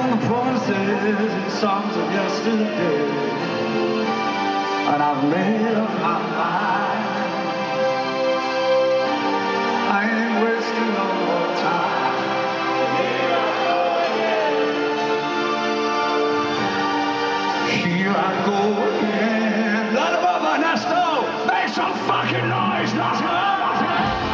On the promises and songs of yesterday. And I've made up my mind. I ain't wasting no more time. Here I go again. Let Bernie Marsden! Make some fucking noise, Nottingham!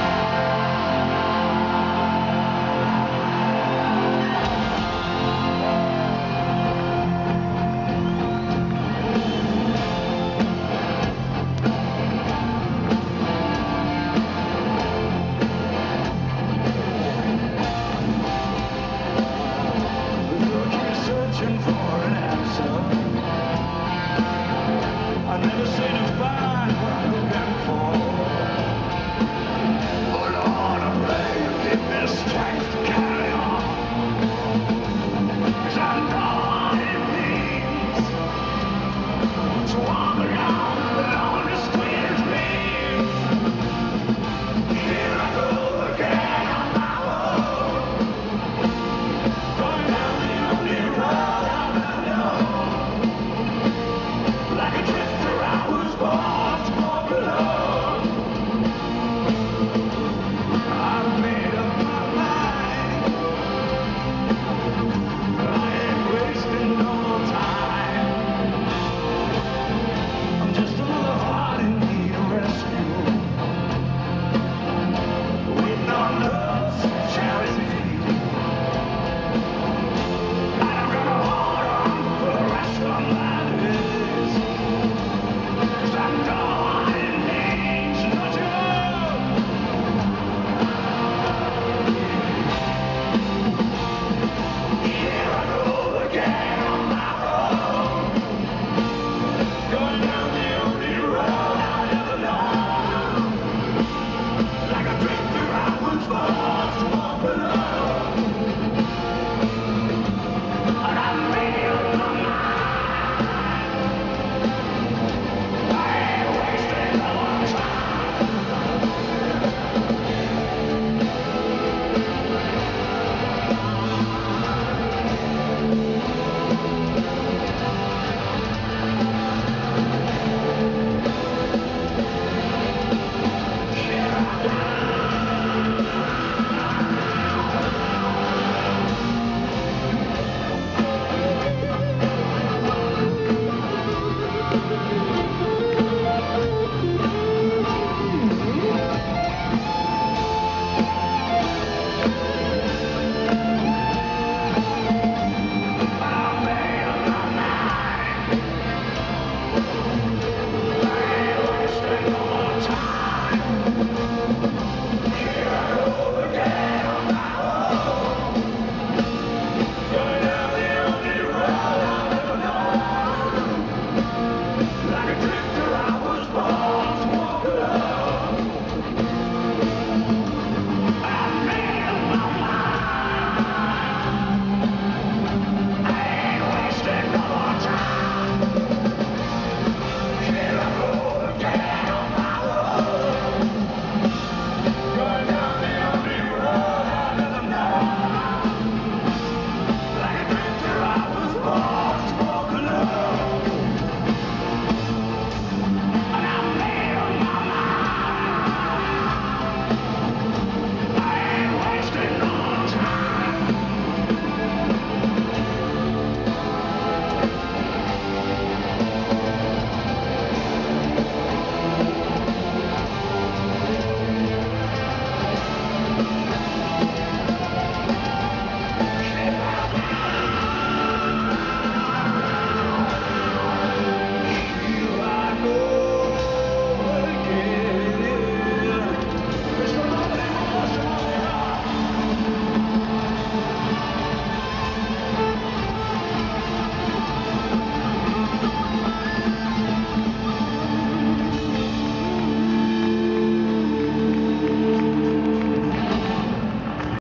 strength.